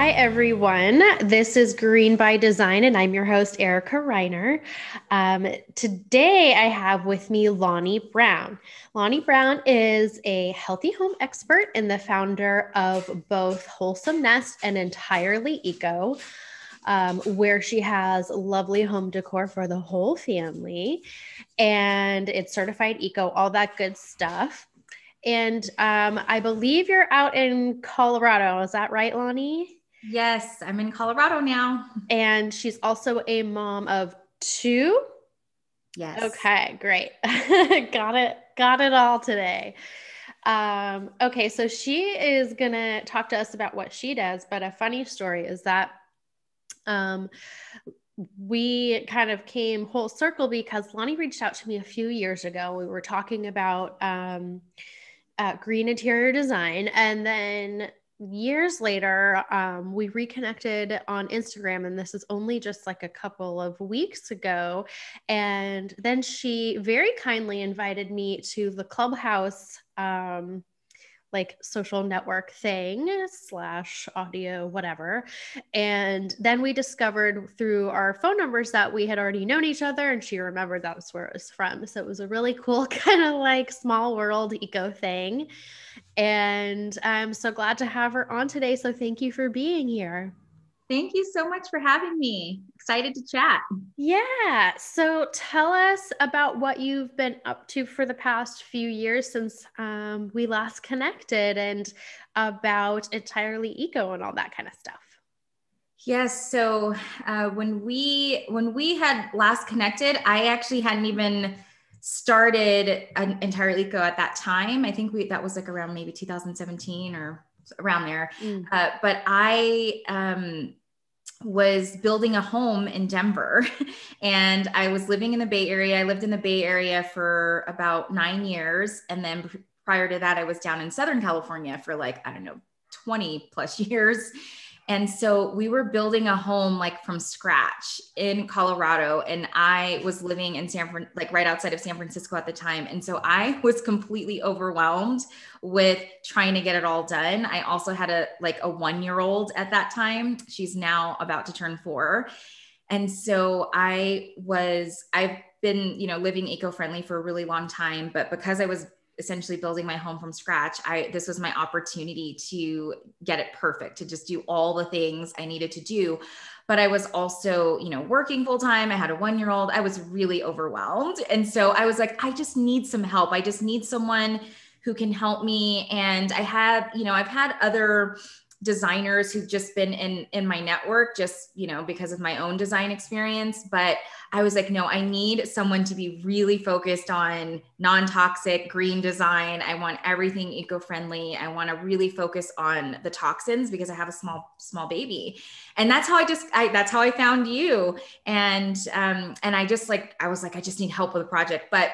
Hi, everyone. This is Green by Design, and I'm your host, Erica Reiner. Um, today, I have with me Loni Brown. Loni Brown is a healthy home expert and the founder of both Wholesome Nest and EntirelyEco. Um, where she has lovely home decor for the whole family and it's certified eco, all that good stuff. And um, I believe you're out in Colorado. Is that right, Loni? Yes, I'm in Colorado now. And she's also a mom of two. Yes. Okay, great. got it. Got it all today. Um, okay, so she is going to talk to us about what she does. But a funny story is that um, we kind of came whole circle because Loni reached out to me a few years ago. We were talking about um, uh, green interior design. And then years later, um, we reconnected on Instagram, and this is only just like a couple of weeks ago. And then she very kindly invited me to the clubhouse. Um, like social network thing slash audio whatever and then we discovered through our phone numbers that we had already known each other and she remembered that was where it was from so it was a really cool kind of like small world eco thing and I'm so glad to have her on today. So thank you for being here. Thank you so much for having me. Excited to chat. Yeah. So tell us about what you've been up to for the past few years since um, we last connected and about entirely eco and all that kind of stuff. Yes. So uh, when we when we had last connected, I actually hadn't even started an EntirelyEco at that time. I think we that was like around maybe 2017 or around there. Mm. Uh, but I um, was building a home in Denver and I was living in the Bay Area. I lived in the Bay Area for about nine years. And then prior to that, I was down in Southern California for like, I don't know, 20 plus years. And so we were building a home like from scratch in Colorado. And I was living in San Fran, like right outside of San Francisco at the time. And so I was completely overwhelmed with trying to get it all done. I also had a like a one year old at that time. She's now about to turn four. And so I was, I've been, you know, living eco friendly for a really long time. But because I was essentially building my home from scratch. I this was my opportunity to get it perfect to just do all the things i needed to do. But i was also you know working full time i had a 1 year old i was really overwhelmed. And so i was like i just need some help. I just need someone who can help me. And i have you know i've had other designers who've just been in in my network just you know because of my own design experience. But i was like no i need someone to be really focused on non-toxic green design. I want everything eco-friendly. I want to really focus on the toxins because i have a small small baby. And that's how i just i that's how i found you. And um and i just like i was like i just need help with a project. But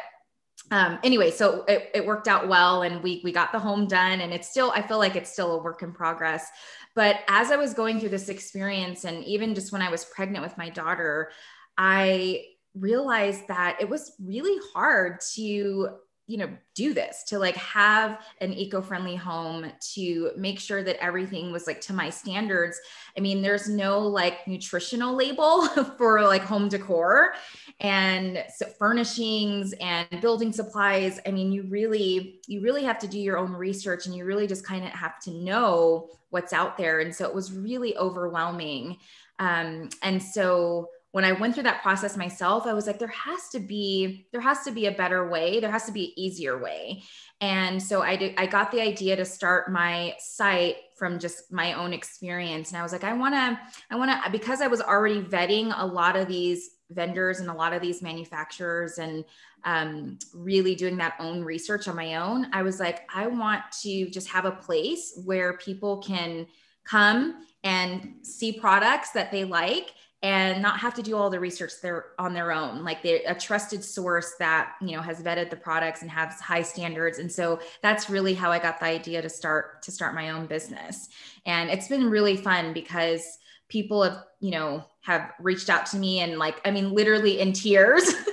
um, anyway, so it, it worked out well and we, we got the home done and it's still, I feel like it's still a work in progress. But as I was going through this experience and even just when I was pregnant with my daughter, I realized that it was really hard to you know do this to like have an eco-friendly home to make sure that everything was like to my standards. I mean there's no like nutritional label for like home decor and so furnishings and building supplies. I mean you really you really have to do your own research and you really just kind of have to know what's out there. And so it was really overwhelming. Um, and so when I went through that process myself, I was like, there has to be, there has to be a better way. There has to be an easier way. And so I did, I got the idea to start my site from just my own experience. And I was like, I want to, I want to, because I was already vetting a lot of these vendors and a lot of these manufacturers and um, really doing that own research on my own, I was like, I want to just have a place where people can come and see products that they like and not have to do all the research there on their own. Like they're a trusted source that you know has vetted the products and has high standards. And so that's really how i got the idea to start to start my own business. And it's been really fun because people have you know have reached out to me and like i mean literally in tears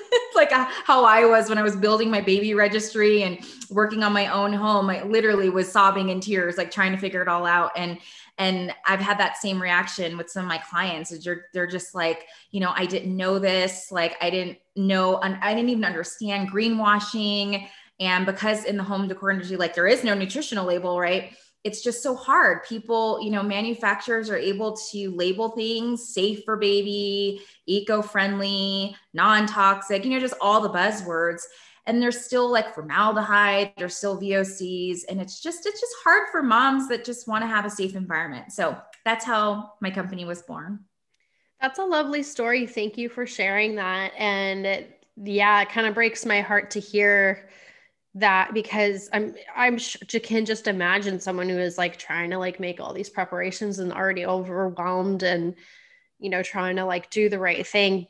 Uh, how I was when I was building my baby registry and working on my own home. I literally was sobbing in tears, like trying to figure it all out. And and I've had that same reaction with some of my clients. Is you're, they're just like, you know, I didn't know this. Like I didn't know, I didn't even understand greenwashing. And because in the home decor industry, like there is no nutritional label, right? It's just so hard. People, you know, manufacturers are able to label things safe for baby, eco friendly, non toxic, you know, just all the buzzwords. And there's still like formaldehyde, there's still VOCs. And it's just, it's just hard for moms that just want to have a safe environment. So that's how my company was born. That's a lovely story. Thank you for sharing that. And yeah, it kind of breaks my heart to hear that because I'm I'm you can just imagine someone who is like trying to like make all these preparations and already overwhelmed and you know trying to like do the right thing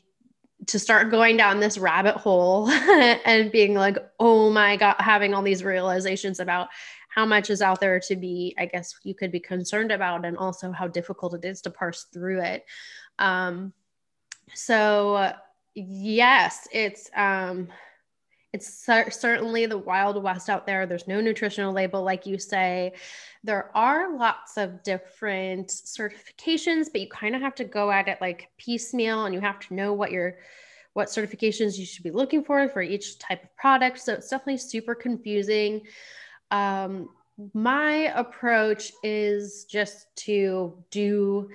to start going down this rabbit hole and being like oh my god having all these realizations about how much is out there to be i guess you could be concerned about and also how difficult it is to parse through it. Um so yes it's um it's cer- certainly the wild west out there. There's no nutritional label, like you say. There are lots of different certifications, but you kind of have to go at it like piecemeal, and you have to know what your what certifications you should be looking for for each type of product. So it's definitely super confusing. Um, my approach is just to do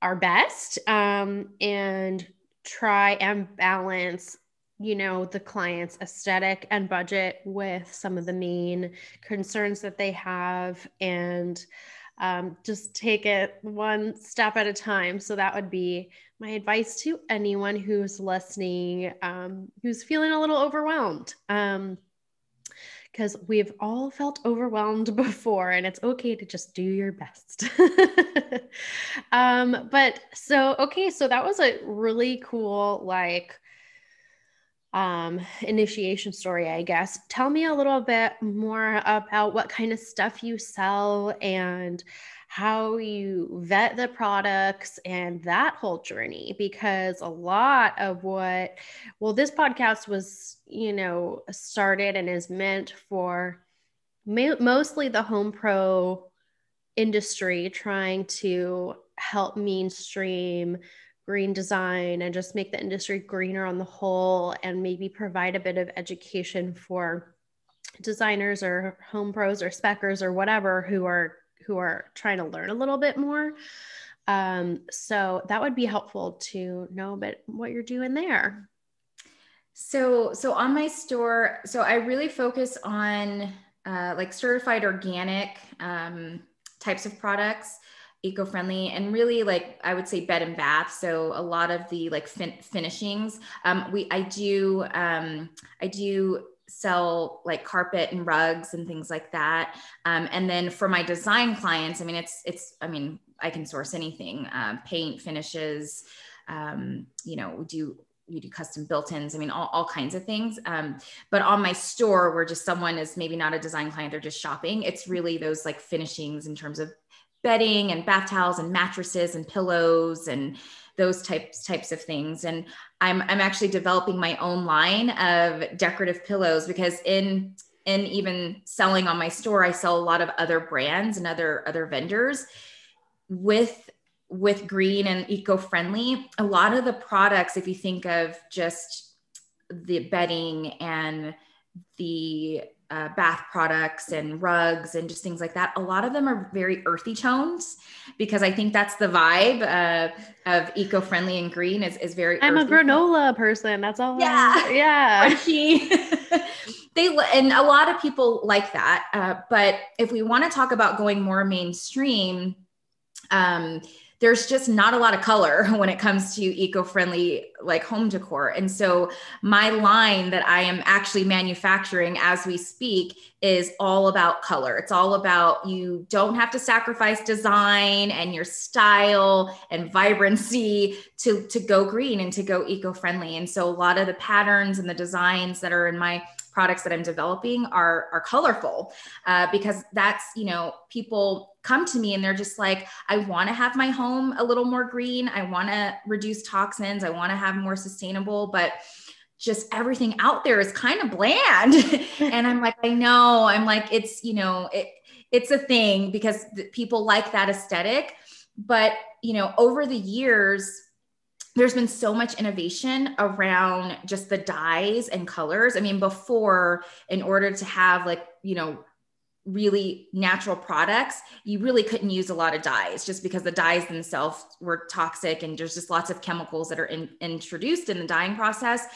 our best um, and try and balance you know the client's aesthetic and budget with some of the main concerns that they have and um, just take it one step at a time. So that would be my advice to anyone who's listening um, who's feeling a little overwhelmed because um, we've all felt overwhelmed before and it's okay to just do your best. Um, but so okay so that was a really cool like um, initiation story, I guess. Tell me a little bit more about what kind of stuff you sell and how you vet the products and that whole journey because a lot of what well this podcast was you know started and is meant for ma- mostly the home pro industry trying to help mainstream green design and just make the industry greener on the whole and maybe provide a bit of education for designers or home pros or speckers or whatever who are who are trying to learn a little bit more. Um, so that would be helpful to know a bit what you're doing there. So so on my store so i really focus on uh, like certified organic um, types of products eco-friendly and really like i would say bed and bath. So a lot of the like fin- finishings um, we i do um, i do sell like carpet and rugs and things like that. Um, and then for my design clients i mean it's it's i mean i can source anything uh, paint finishes um, you know we do we do custom built-ins i mean all, all kinds of things. Um, but on my store where just someone is maybe not a design client they're just shopping it's really those like finishings in terms of bedding and bath towels and mattresses and pillows and those types types of things. And i'm i'm actually developing my own line of decorative pillows because in in even selling on my store i sell a lot of other brands and other other vendors. With with green and eco-friendly a lot of the products if you think of just the bedding and the uh, bath products and rugs and just things like that. A lot of them are very earthy tones because I think that's the vibe uh, of eco-friendly and green is, is very. I'm a granola person. That's all. Yeah, yeah. they and a lot of people like that. Uh, but if we want to talk about going more mainstream, um, there's just not a lot of color when it comes to eco-friendly like home decor. And so my line that i am actually manufacturing as we speak is all about color. It's all about you don't have to sacrifice design and your style and vibrancy to to go green and to go eco-friendly. And so a lot of the patterns and the designs that are in my products that I'm developing are are colorful uh, because that's you know people come to me and they're just like I want to have my home a little more green I want to reduce toxins I want to have more sustainable but just everything out there is kind of bland. and I'm like, I know. I'm like, it's, you know, it, it's a thing because people like that aesthetic. But, you know, over the years, there's been so much innovation around just the dyes and colors. I mean, before, in order to have like, you know, really natural products, you really couldn't use a lot of dyes just because the dyes themselves were toxic and there's just lots of chemicals that are in, introduced in the dyeing process.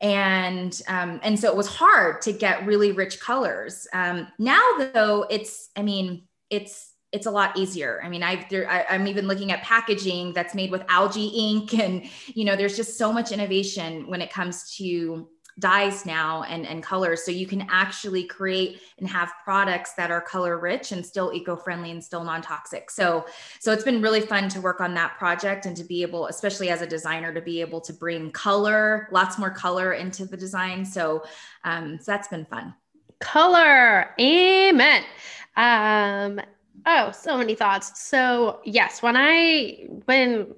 And um, and so it was hard to get really rich colors. Um, now though, it's I mean it's it's a lot easier. I mean, I've there, I, am even looking at packaging that's made with algae ink, and you know, there's just so much innovation when it comes to dyes now and, and colors. So you can actually create and have products that are color rich and still eco-friendly and still non-toxic. So, so it's been really fun to work on that project and to be able, especially as a designer, to be able to bring color, lots more color into the design. So, um, so that's been fun. Color. Amen. Um, oh, so many thoughts. So yes, when I, when,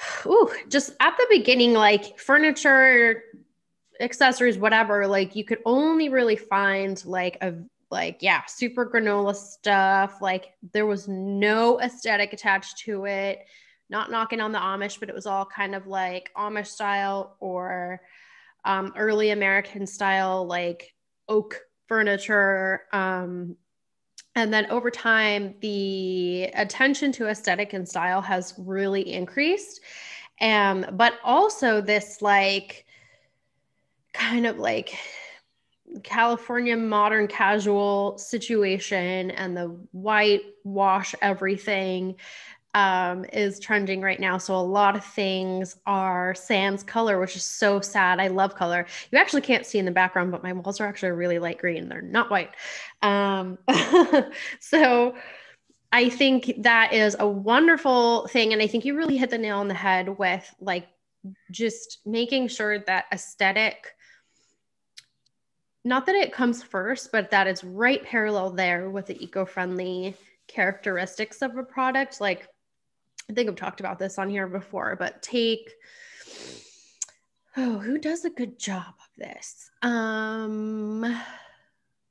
Ooh, just at the beginning, like furniture accessories, whatever, like you could only really find like a like yeah, super granola stuff. Like there was no aesthetic attached to it. Not knocking on the Amish, but it was all kind of like Amish style or um, early American style, like oak furniture. Um, and then over time, the attention to aesthetic and style has really increased. Um, but also this like kind of like California modern casual situation and the white wash everything um, is trending right now. So a lot of things are sans color, which is so sad. I love color. You actually can't see in the background, but my walls are actually really light green. They're not white. Um, so I think that is a wonderful thing. And I think you really hit the nail on the head with like just making sure that aesthetic not that it comes first, but that it's right parallel there with the eco-friendly characteristics of a product. Like I think I've talked about this on here before, but take oh, who does a good job of this? Um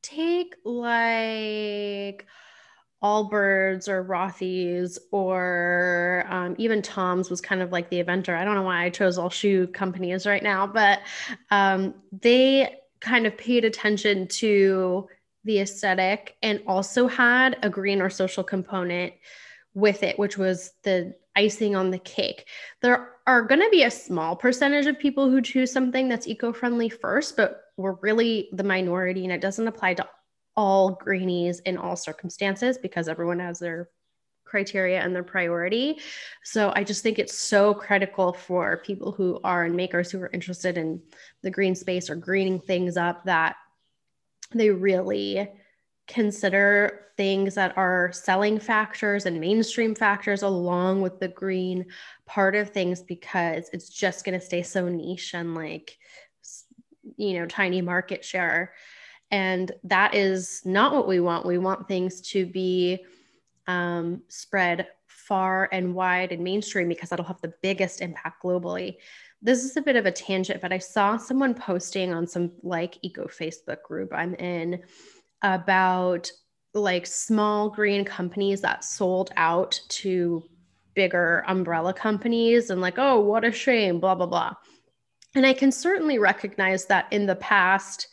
take like Allbirds or Rothy's or um, even Tom's was kind of like the inventor. I don't know why I chose all shoe companies right now, but um, they kind of paid attention to the aesthetic and also had a green or social component with it, which was the icing on the cake. There are going to be a small percentage of people who choose something that's eco friendly first, but we're really the minority, and it doesn't apply to all greenies in all circumstances because everyone has their criteria and their priority. So I just think it's so critical for people who are and makers who are interested in the green space or greening things up that they really consider things that are selling factors and mainstream factors along with the green part of things because it's just going to stay so niche and like you know tiny market share and that is not what we want we want things to be um, spread far and wide and mainstream because that'll have the biggest impact globally. This is a bit of a tangent, but I saw someone posting on some like eco Facebook group I'm in about like small green companies that sold out to bigger umbrella companies and like, oh, what a shame, blah, blah, blah. And I can certainly recognize that in the past,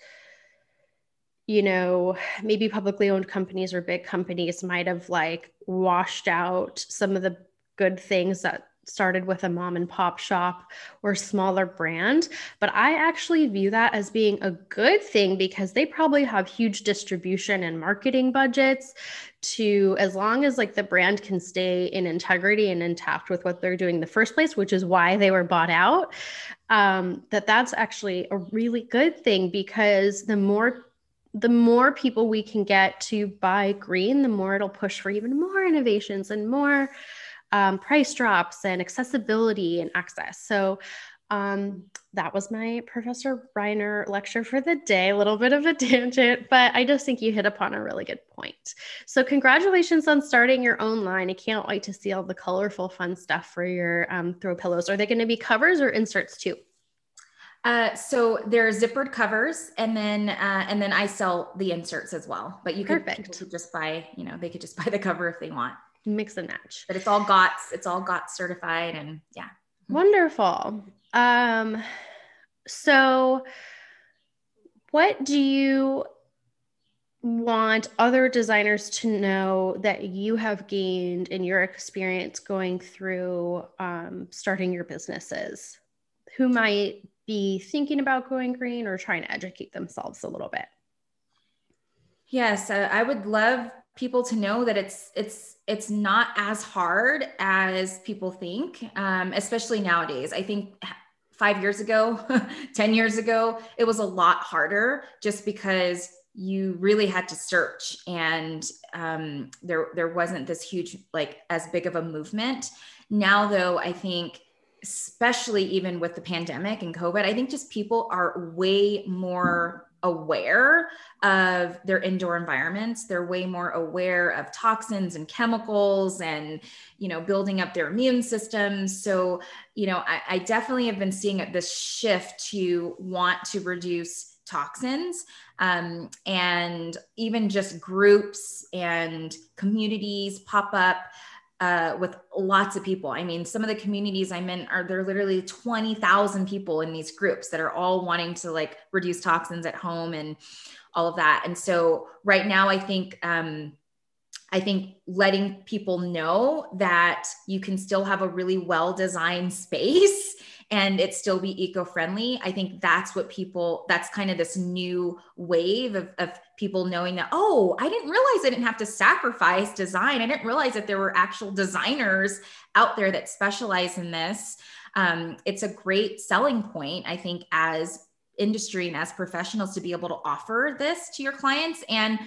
you know, maybe publicly owned companies or big companies might have like washed out some of the good things that started with a mom and pop shop or smaller brand. But I actually view that as being a good thing because they probably have huge distribution and marketing budgets to, as long as like the brand can stay in integrity and intact with what they're doing in the first place, which is why they were bought out. Um, that that's actually a really good thing because the more the more people we can get to buy green, the more it'll push for even more innovations and more um, price drops and accessibility and access. So um, that was my Professor Reiner lecture for the day. A little bit of a tangent, but I just think you hit upon a really good point. So, congratulations on starting your own line. I can't wait to see all the colorful, fun stuff for your um, throw pillows. Are they going to be covers or inserts too? Uh, so there are zippered covers, and then uh, and then I sell the inserts as well. But you could, could just buy, you know, they could just buy the cover if they want. Mix and match. But it's all GOTS. It's all GOTS certified, and yeah. Wonderful. Um, so, what do you want other designers to know that you have gained in your experience going through um, starting your businesses? Who might be thinking about going green or trying to educate themselves a little bit? Yes, uh, I would love people to know that it's it's it's not as hard as people think, um, especially nowadays. I think five years ago, ten years ago, it was a lot harder just because you really had to search and um, there there wasn't this huge like as big of a movement now though i think especially even with the pandemic and covid i think just people are way more aware of their indoor environments. They're way more aware of toxins and chemicals and you know building up their immune systems. So you know i, I definitely have been seeing this shift to want to reduce toxins. Um, and even just groups and communities pop up uh, with lots of people. I mean, some of the communities I'm in are there literally 20,000 people in these groups that are all wanting to like reduce toxins at home and all of that. And so right now, I think, um, I think letting people know that you can still have a really well designed space and it still be eco-friendly. I think that's what people that's kind of this new wave of, of people knowing that oh i didn't realize i didn't have to sacrifice design. I didn't realize that there were actual designers out there that specialize in this. Um, it's a great selling point i think as industry and as professionals to be able to offer this to your clients. And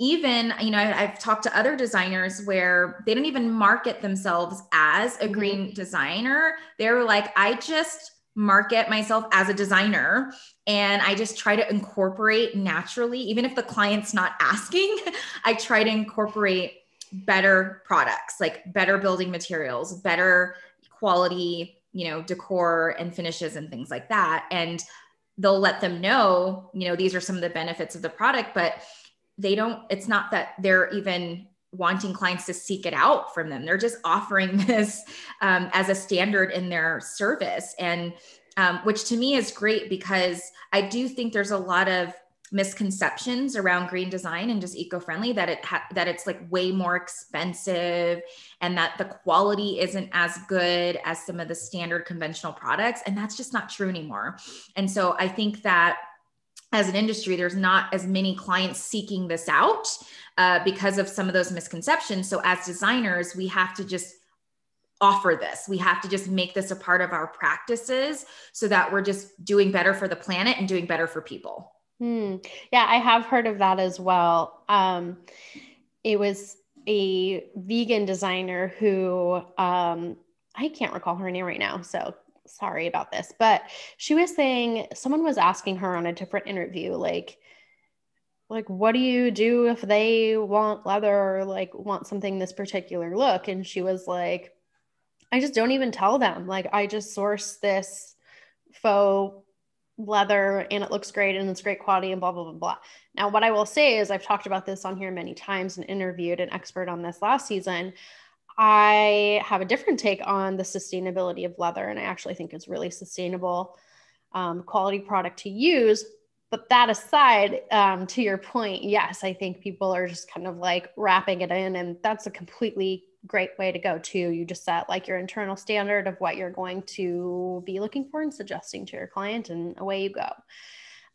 even you know i've talked to other designers where they don't even market themselves as a mm-hmm. green designer they're like i just market myself as a designer and i just try to incorporate naturally even if the client's not asking i try to incorporate better products like better building materials better quality you know decor and finishes and things like that and they'll let them know you know these are some of the benefits of the product but they don't it's not that they're even wanting clients to seek it out from them. They're just offering this um, as a standard in their service. And um, which to me is great because i do think there's a lot of misconceptions around green design and just eco-friendly that it ha- that it's like way more expensive and that the quality isn't as good as some of the standard conventional products. And that's just not true anymore. And so i think that as an industry, there's not as many clients seeking this out uh, because of some of those misconceptions. So, as designers, we have to just offer this. We have to just make this a part of our practices so that we're just doing better for the planet and doing better for people. Hmm. Yeah, I have heard of that as well. Um, it was a vegan designer who um, I can't recall her name right now. So sorry about this, but she was saying someone was asking her on a different interview, like, like what do you do if they want leather or like want something this particular look? And she was like, I just don't even tell them. Like I just source this faux leather and it looks great and it's great quality and blah blah blah blah. Now, what I will say is I've talked about this on here many times and interviewed an expert on this last season. I have a different take on the sustainability of leather, and I actually think it's really sustainable, um, quality product to use. But that aside, um, to your point, yes, I think people are just kind of like wrapping it in, and that's a completely great way to go too. You just set like your internal standard of what you're going to be looking for and suggesting to your client, and away you go.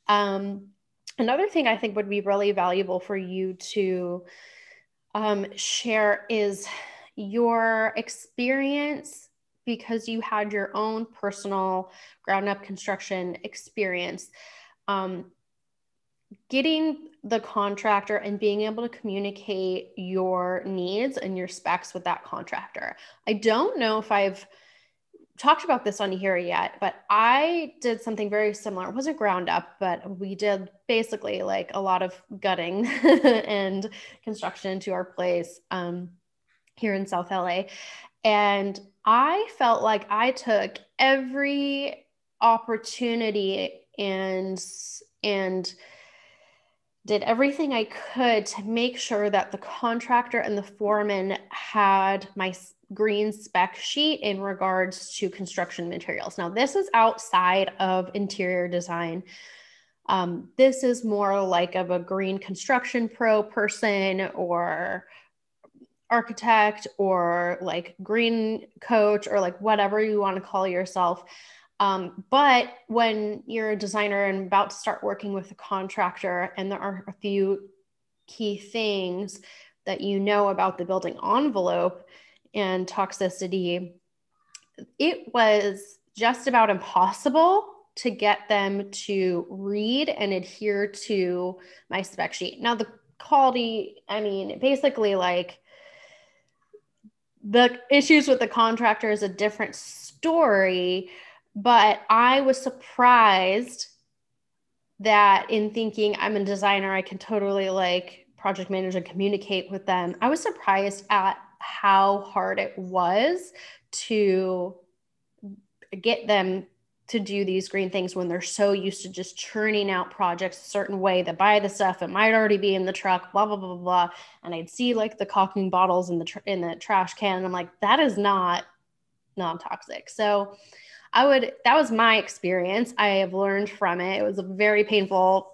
Um, another thing I think would be really valuable for you to um, share is your experience because you had your own personal ground up construction experience. Um, getting the contractor and being able to communicate your needs and your specs with that contractor. I don't know if i've talked about this on here yet but i did something very similar. It wasn't ground up but we did basically like a lot of gutting and construction to our place. Um, here in South LA. And I felt like I took every opportunity and and did everything I could to make sure that the contractor and the foreman had my green spec sheet in regards to construction materials. Now, this is outside of interior design. Um, this is more like of a green construction pro person or architect or like green coach or like whatever you want to call yourself. Um, but when you're a designer and about to start working with a contractor, and there are a few key things that you know about the building envelope and toxicity, it was just about impossible to get them to read and adhere to my spec sheet. Now, the quality, I mean, basically, like the issues with the contractor is a different story but I was surprised that in thinking I'm a designer, I can totally like project manage and communicate with them. I was surprised at how hard it was to get them to do these green things when they're so used to just churning out projects a certain way that buy the stuff it might already be in the truck blah blah blah blah blah and i'd see like the caulking bottles in the tr- in the trash can and i'm like that is not non-toxic so I would, that was my experience. I have learned from it. It was a very painful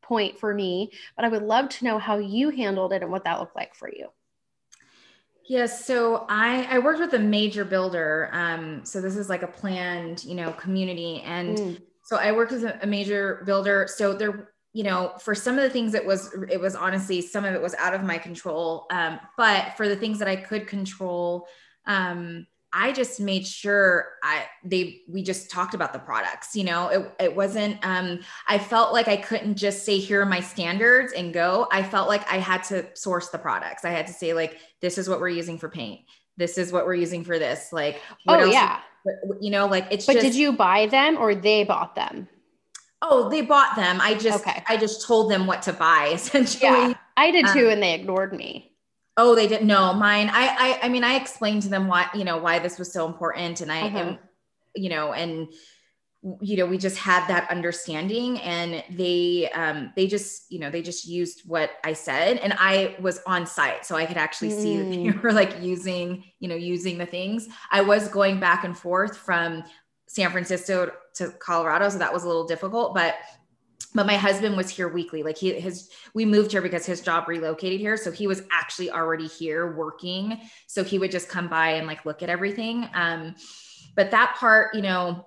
point for me, but I would love to know how you handled it and what that looked like for you. Yes, so I I worked with a major builder. Um, so this is like a planned, you know, community, and mm. so I worked with a, a major builder. So there, you know, for some of the things it was it was honestly some of it was out of my control. Um, but for the things that I could control, um, I just made sure I they we just talked about the products. You know, it it wasn't um I felt like I couldn't just say here are my standards and go. I felt like I had to source the products. I had to say like this is what we're using for paint. This is what we're using for this. Like oh yeah. You know, like it's But just, did you buy them or they bought them? Oh, they bought them. I just okay. I just told them what to buy essentially. Yeah, I did too um, and they ignored me. Oh, they didn't know mine. I, I, I mean, I explained to them why, you know, why this was so important. And I uh-huh. am, you know, and, you know, we just had that understanding and they, um, they just, you know, they just used what I said and I was on site. So I could actually mm. see that they mm. were like using, you know, using the things. I was going back and forth from San Francisco to Colorado. So that was a little difficult, but but my husband was here weekly like he his we moved here because his job relocated here. So he was actually already here working. So he would just come by and like look at everything. Um but that part you know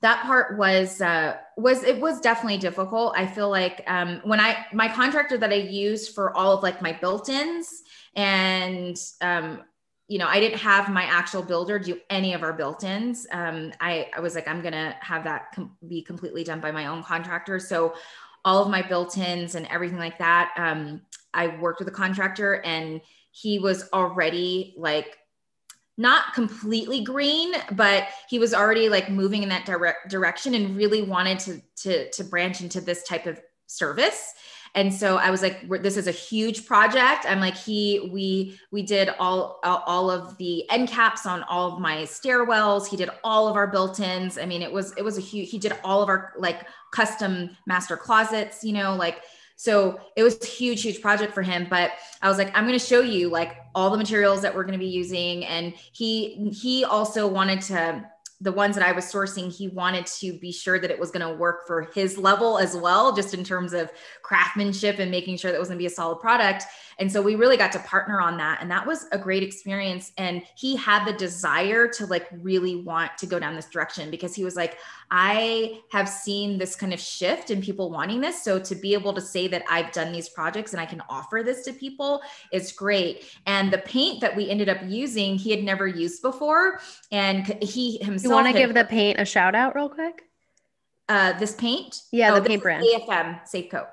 that part was uh was it was definitely difficult. I feel like um when i my contractor that i used for all of like my built-ins and um you know, I didn't have my actual builder do any of our built-ins. Um, I, I was like, I'm gonna have that com- be completely done by my own contractor. So all of my built-ins and everything like that, um, I worked with a contractor and he was already like not completely green, but he was already like moving in that direct direction and really wanted to to to branch into this type of service and so i was like this is a huge project. I'm like he we we did all all of the end caps on all of my stairwells. He did all of our built-ins. I mean it was it was a huge he did all of our like custom master closets you know like so it was a huge huge project for him. But i was like i'm going to show you like all the materials that we're going to be using. And he he also wanted to the ones that I was sourcing, he wanted to be sure that it was going to work for his level as well, just in terms of craftsmanship and making sure that it was going to be a solid product. And so we really got to partner on that. And that was a great experience. And he had the desire to like really want to go down this direction because he was like, I have seen this kind of shift in people wanting this. So to be able to say that I've done these projects and I can offer this to people is great. And the paint that we ended up using, he had never used before. And he himself. You want to give the paint a shout out real quick? Uh, this paint? Yeah, oh, the paint brand. AFM Safecoat.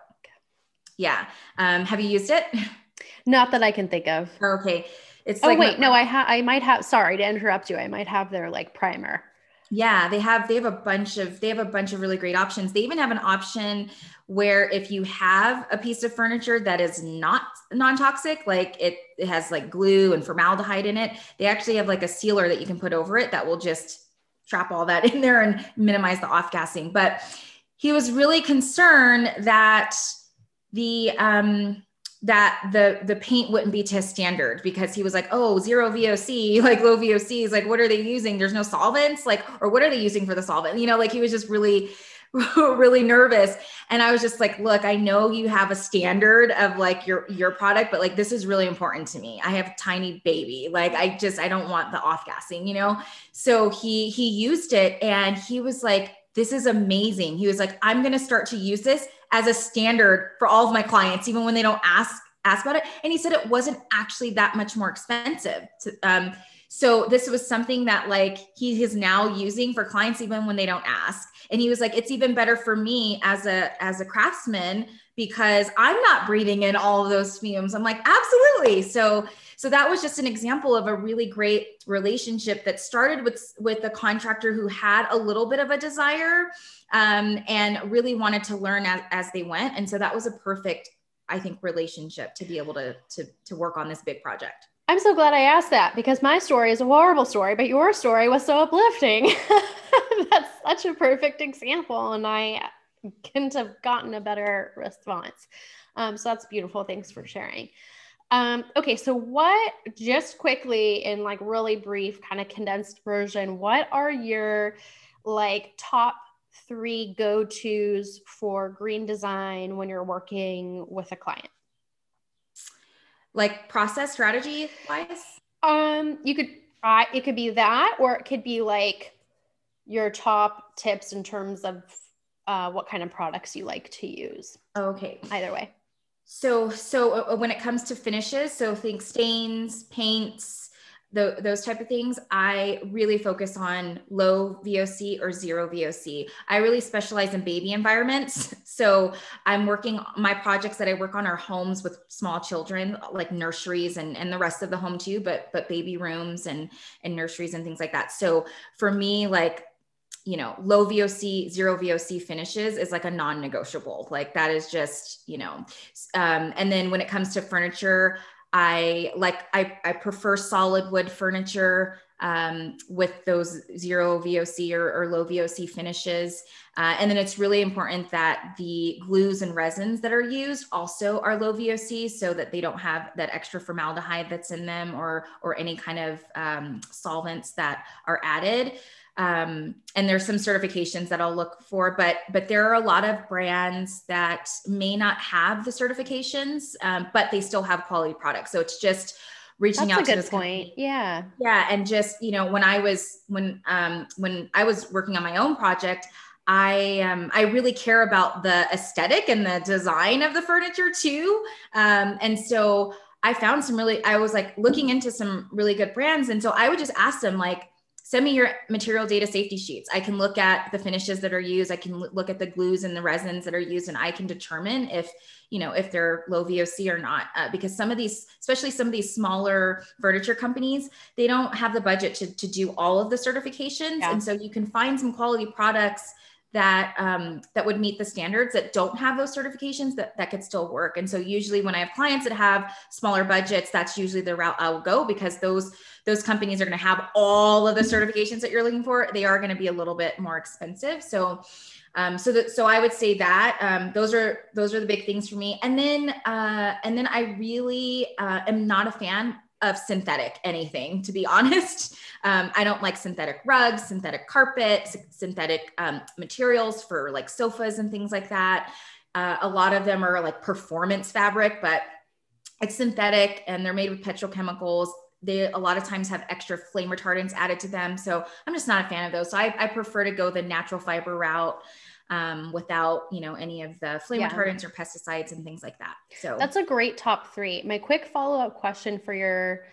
Yeah. Um, have you used it? Not that I can think of. Okay. It's oh like wait, my- no, I have. I might have. Sorry to interrupt you. I might have their like primer. Yeah, they have. They have a bunch of. They have a bunch of really great options. They even have an option where if you have a piece of furniture that is not non-toxic, like it, it has like glue and formaldehyde in it, they actually have like a sealer that you can put over it that will just trap all that in there and minimize the off gassing. But he was really concerned that the um, that the the paint wouldn't be to standard because he was like, oh, zero VOC, like low VOCs, like what are they using? There's no solvents, like, or what are they using for the solvent? You know, like he was just really really nervous. And i was just like look i know you have a standard of like your your product but like this is really important to me. I have a tiny baby. Like i just i don't want the off gassing you know? So he he used it and he was like this is amazing. He was like i'm going to start to use this as a standard for all of my clients even when they don't ask ask about it. And he said it wasn't actually that much more expensive to, um, so this was something that like he is now using for clients even when they don't ask. And he was like, it's even better for me as a as a craftsman because I'm not breathing in all of those fumes. I'm like, absolutely. So so that was just an example of a really great relationship that started with with a contractor who had a little bit of a desire um, and really wanted to learn as, as they went. And so that was a perfect, I think, relationship to be able to to to work on this big project. I'm so glad I asked that because my story is a horrible story, but your story was so uplifting. That's such a perfect example. And I couldn't have gotten a better response. Um, so that's beautiful. Thanks for sharing. Um, okay, so what, just quickly in like really brief, kind of condensed version, what are your like top three go tos for green design when you're working with a client? Like process strategy wise? Um, you could uh, it could be that, or it could be like your top tips in terms of uh, what kind of products you like to use. Okay. Either way. So, so uh, when it comes to finishes, so think stains, paints, the, those type of things, I really focus on low VOC or zero VOC. I really specialize in baby environments. So I'm working, my projects that I work on are homes with small children, like nurseries and, and the rest of the home too, but, but baby rooms and, and nurseries and things like that. So for me, like, you know, low VOC, zero VOC finishes is like a non negotiable. Like that is just, you know, um, and then when it comes to furniture, I like I, I prefer solid wood furniture um, with those zero VOC or, or low VOC finishes. Uh, and then it's really important that the glues and resins that are used also are low VOC so that they don't have that extra formaldehyde that's in them or, or any kind of um, solvents that are added um, and there's some certifications that I'll look for, but but there are a lot of brands that may not have the certifications, um, but they still have quality products. So it's just reaching That's out a good point. Company. Yeah, yeah, and just you know when I was when um, when I was working on my own project. I um I really care about the aesthetic and the design of the furniture too. Um, and so I found some really I was like looking into some really good brands. And so I would just ask them like, send me your material data safety sheets. I can look at the finishes that are used. I can look at the glues and the resins that are used, and I can determine if you know if they're low VOC or not. Uh, because some of these, especially some of these smaller furniture companies, they don't have the budget to to do all of the certifications, yeah. and so you can find some quality products that um, that would meet the standards that don't have those certifications that that could still work. And so usually when i have clients that have smaller budgets that's usually the route i'll go because those those companies are going to have all of the certifications that you're looking for. They are going to be a little bit more expensive. So um, so that so I would say that um, those are those are the big things for me. And then uh, and then I really uh, am not a fan of synthetic anything, to be honest. Um, I don't like synthetic rugs, synthetic carpet, synthetic um, materials for like sofas and things like that. Uh, a lot of them are like performance fabric, but it's synthetic and they're made with petrochemicals. They a lot of times have extra flame retardants added to them. So I'm just not a fan of those. So I, I prefer to go the natural fiber route um, without you know any of the flame yeah. retardants or pesticides and things like that. So that's a great top three. My quick follow up question for your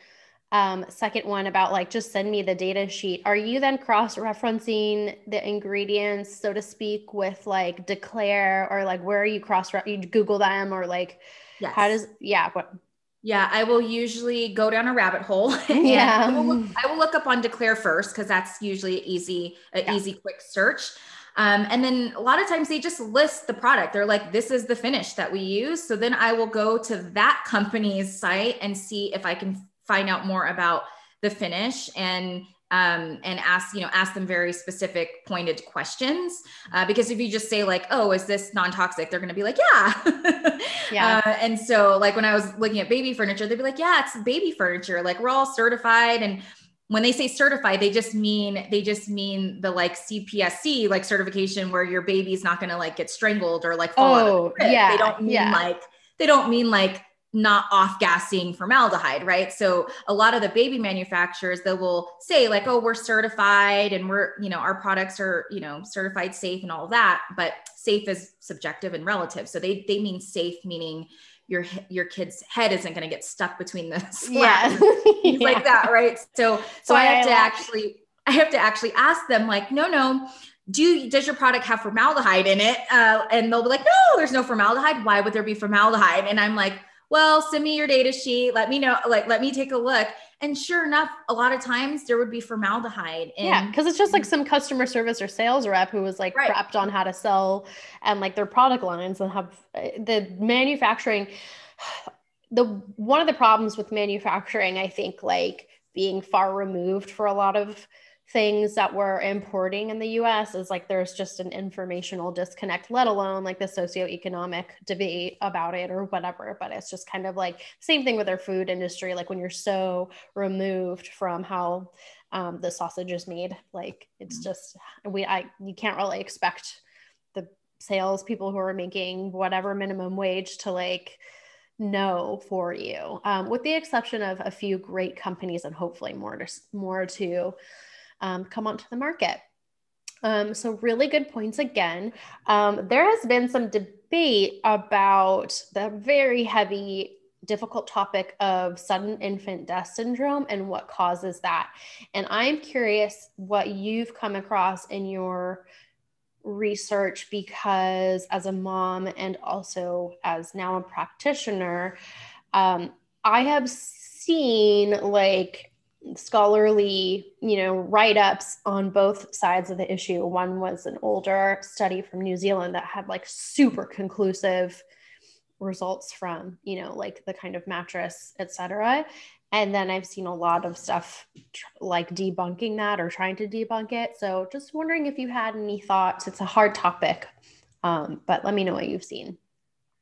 um, second one about like just send me the data sheet. Are you then cross referencing the ingredients, so to speak, with like declare or like where are you cross you Google them or like yes. how does yeah what yeah, I will usually go down a rabbit hole. yeah, I will, look, I will, look, up on Declare first because that's usually easy, an yeah. easy, quick search. Um, and then a lot of times they just list the product. They're like, this is the finish that we use. So then I will go to that company's site and see if I can find out more about the finish and um, and ask you know ask them very specific pointed questions. Uh, because if you just say like oh is this non-toxic? they're going to be like yeah. Yeah. Uh, and so like when i was looking at baby furniture they'd be like yeah it's baby furniture. Like we're all certified and when they say certified they just mean they just mean the like cpsc like certification where your baby's not going to like get strangled or like fall oh, out of oh, yeah they don't mean yeah. like they don't mean like not off gassing formaldehyde, right? So a lot of the baby manufacturers that will say like, "Oh, we're certified and we're, you know, our products are, you know, certified safe and all that." But safe is subjective and relative. So they they mean safe meaning your your kid's head isn't going to get stuck between the slats, yeah. yeah. like that, right? So so I have to actually I have to actually ask them like, "No, no, do does your product have formaldehyde in it?" Uh, and they'll be like, "No, there's no formaldehyde. Why would there be formaldehyde?" And I'm like well, send me your data sheet. Let me know, like, let me take a look. And sure enough, a lot of times there would be formaldehyde. In- yeah, because it's just like some customer service or sales rep who was like right. prepped on how to sell and like their product lines and have uh, the manufacturing. The one of the problems with manufacturing, I think, like being far removed for a lot of things that we're importing in the US is like there's just an informational disconnect, let alone like the socioeconomic debate about it or whatever. But it's just kind of like same thing with our food industry. Like when you're so removed from how um, the sausage is made, like it's mm-hmm. just we I you can't really expect the sales people who are making whatever minimum wage to like know for you, um, with the exception of a few great companies and hopefully more to more to um, come onto the market. Um, so, really good points again. Um, there has been some debate about the very heavy, difficult topic of sudden infant death syndrome and what causes that. And I'm curious what you've come across in your research because, as a mom and also as now a practitioner, um, I have seen like scholarly, you know, write-ups on both sides of the issue. One was an older study from New Zealand that had like super conclusive results from, you know, like the kind of mattress, etc. And then I've seen a lot of stuff like debunking that or trying to debunk it. So just wondering if you had any thoughts. It's a hard topic, um, but let me know what you've seen.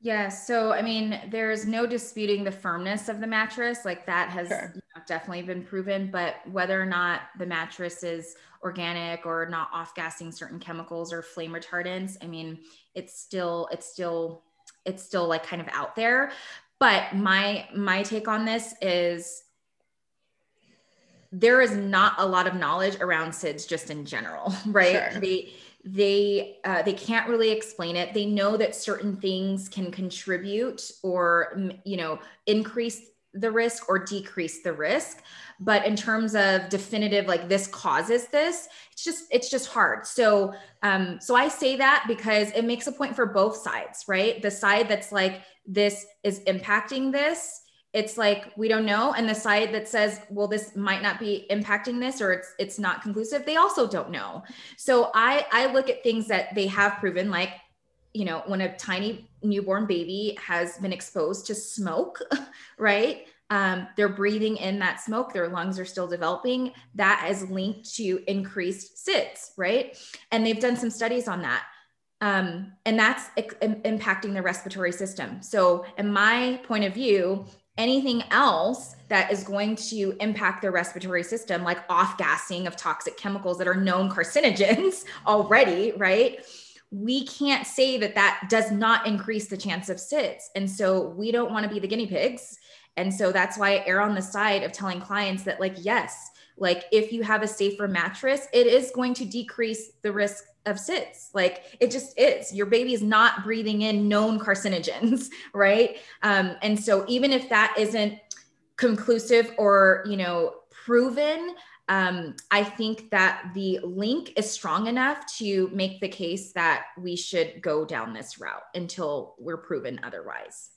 Yeah. So, I mean, there's no disputing the firmness of the mattress. Like that has sure. you know, definitely been proven. But whether or not the mattress is organic or not off gassing certain chemicals or flame retardants, I mean, it's still, it's still, it's still like kind of out there. But my, my take on this is there is not a lot of knowledge around SIDS just in general, right? Sure. They, they uh, they can't really explain it. They know that certain things can contribute or you know increase the risk or decrease the risk. But in terms of definitive like this causes this it's just it's just hard. So um so i say that because it makes a point for both sides right? The side that's like this is impacting this it's like we don't know. And the side that says well this might not be impacting this or it's it's not conclusive they also don't know. So i i look at things that they have proven like you know when a tiny newborn baby has been exposed to smoke right? Um, they're breathing in that smoke their lungs are still developing. That is linked to increased SIDS right? And they've done some studies on that. Um, and that's impacting the respiratory system. So in my point of view anything else that is going to impact the respiratory system, like off gassing of toxic chemicals that are known carcinogens already, right? We can't say that that does not increase the chance of SIDS. And so we don't want to be the guinea pigs. And so that's why I err on the side of telling clients that, like, yes, like if you have a safer mattress, it is going to decrease the risk of SIDS. Like it just is. Your baby is not breathing in known carcinogens, right? Um, and so even if that isn't conclusive or you know proven, um, I think that the link is strong enough to make the case that we should go down this route until we're proven otherwise.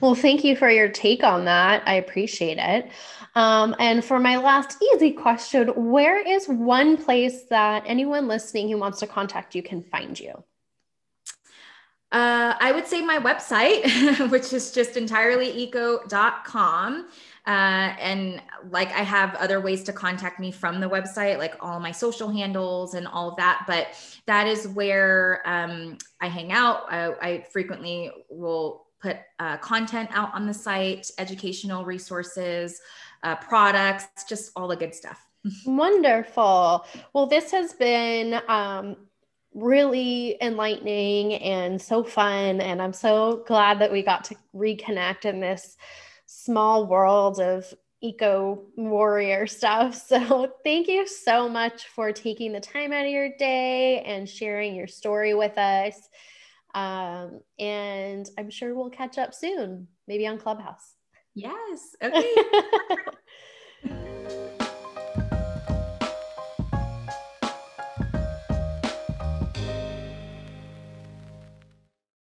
Well, thank you for your take on that. I appreciate it. Um, and for my last easy question, where is one place that anyone listening who wants to contact you can find you? Uh, I would say my website, which is just entirelyeco.com. Uh, and like I have other ways to contact me from the website, like all my social handles and all of that. But that is where um, I hang out. I, I frequently will put uh, content out on the site, educational resources, uh, products, just all the good stuff. Wonderful. Well, this has been um, really enlightening and so fun. And I'm so glad that we got to reconnect in this small world of eco warrior stuff. So, thank you so much for taking the time out of your day and sharing your story with us. Um, and I'm sure we'll catch up soon, maybe on Clubhouse. Yes. Okay.